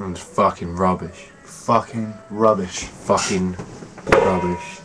It's fucking rubbish. Fucking rubbish. Fucking rubbish.